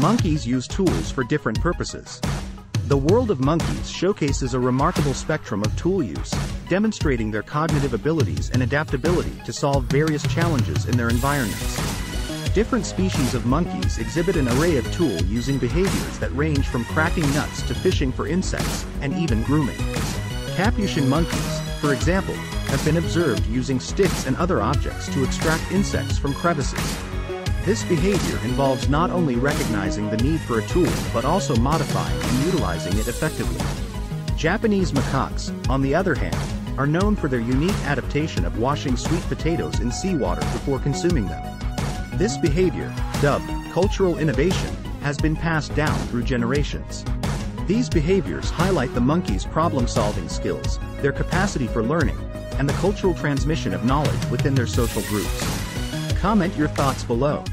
Monkeys use tools for different purposes. The world of monkeys showcases a remarkable spectrum of tool use, demonstrating their cognitive abilities and adaptability to solve various challenges in their environments. Different species of monkeys exhibit an array of tool using behaviors that range from cracking nuts to fishing for insects, and even grooming. Capuchin monkeys, for example, have been observed using sticks and other objects to extract insects from crevices. This behavior involves not only recognizing the need for a tool but also modifying and utilizing it effectively. Japanese macaques, on the other hand, are known for their unique adaptation of washing sweet potatoes in seawater before consuming them. This behavior, dubbed cultural innovation, has been passed down through generations. These behaviors highlight the monkey's problem-solving skills, their capacity for learning, and the cultural transmission of knowledge within their social groups. Comment your thoughts below.